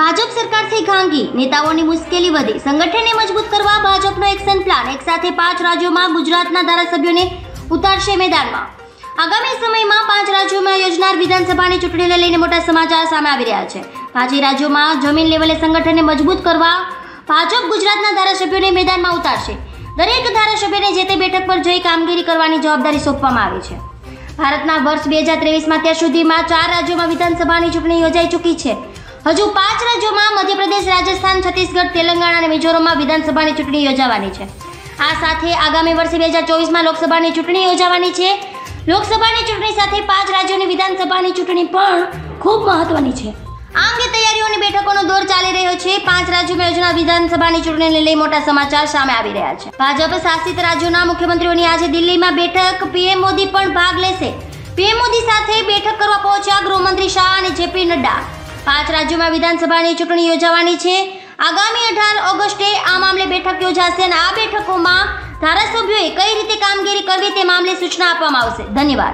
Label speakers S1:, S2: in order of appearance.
S1: ભાજપ સરકારથી ખાંગી નેતાઓની મુશ્કેલી વધી. સંગઠનને મજબૂત કરવા ભાજપનો એક્શન પ્લાન. એક સાથે પાંચ રાજ્યોમાં ગુજરાતના ધારાસભ્યોને ઉતારશે મેદાનમાં. આગામી સમયમાં પાંચ રાજ્યોમાં યોજનાર વિધાનસભાની ચૂંટણીને લઈને મોટા સમાચાર સામે આવી રહ્યા છે. પાંચ રાજ્યોમાં જમીન લેવલે સંગઠનને મજબૂત કરવા ભાજપ ગુજરાતના ધારાસભ્યોને મેદાનમાં ઉતારશે. દરેક ધારાસભ્યને જે તે બેઠક પર જઈ કામગીરી કરવાની જવાબદારી સોંપવામાં આવી છે. ભારતના વર્ષ બે હજાર ત્રેવીસમાં ત્યાં સુધીમાં ચાર રાજ્યોમાં વિધાનસભાની ચૂંટણી યોજાઈ ચૂકી છે. હજુ પાંચ રાજ્યોમાં મધ્યપ્રદેશ, રાજસ્થાન, છત્તીસગઢ, તેલંગાણા અને મિઝોરમમાં વિધાનસભાની ચૂંટણી યોજાવાની છે. આ સાથે આગામી વર્ષે બે હજાર ચોવીસમાં લોકસભાની ચૂંટણી યોજાવાની છે. લોકસભાની ચૂંટણી સાથે પાંચ રાજ્યોની વિધાનસભાની ચૂંટણી પણ ખૂબ મહત્વની છે. આ અંગે તૈયારીઓની બેઠકોનો દોર ચાલી રહ્યો છે. પાંચ રાજ્યોમાં યોજના વિધાનસભાની ચૂંટણીને લઈ મોટા સમાચાર સામે આવી રહ્યા છે. ભાજપ શાસિત રાજ્યોના મુખ્યમંત્રીઓની આજે દિલ્હીમાં બેઠક. પીએમ મોદી પણ ભાગ લેશે. પીએમ મોદી સાથે બેઠક કરવા પહોંચ્યા ગૃહમંત્રી શાહ અને જેપી નડ્ડા. પાંચ રાજ્યોમાં વિધાનસભાની ચૂંટણી યોજાવાની છે. આગામી અઢાર ઓગસ્ટે આ મામલે બેઠક યોજાશે અને આ બેઠકોમાં ધારાસભ્યોએ કઈ રીતે કામગીરી કરવી તે મામલે સૂચના આપવામાં આવશે. ધન્યવાદ.